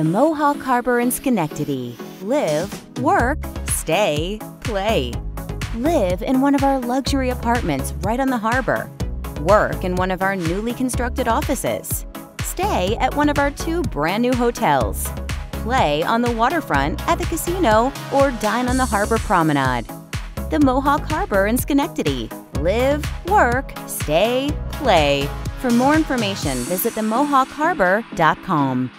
the Mohawk Harbor in Schenectady. Live, work, stay, play. Live in one of our luxury apartments right on the harbor. Work in one of our newly constructed offices. Stay at one of our two brand new hotels. Play on the waterfront at the casino or dine on the harbor promenade. The Mohawk Harbor in Schenectady. Live, work, stay, play. For more information, visit themohawkharbor.com.